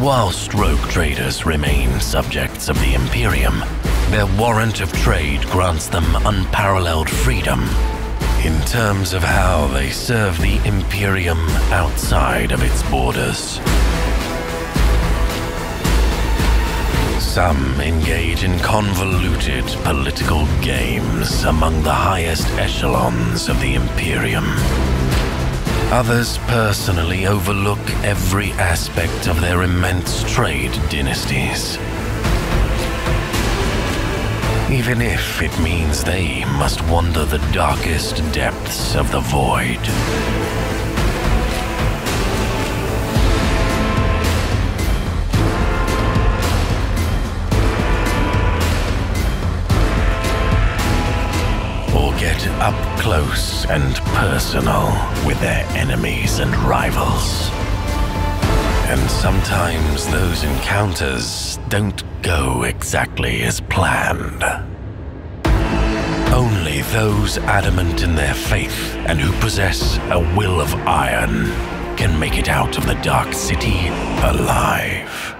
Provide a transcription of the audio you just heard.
whilst rogue traders remain subjects of the Imperium, their warrant of trade grants them unparalleled freedom in terms of how they serve the Imperium outside of its borders. Some engage in convoluted political games among the highest echelons of the Imperium. Others personally overlook every aspect of their immense trade dynasties. Even if it means they must wander the darkest depths of the void. Get up close and personal with their enemies and rivals. And sometimes those encounters don't go exactly as planned. Only those adamant in their faith and who possess a will of iron can make it out of the Dark City alive.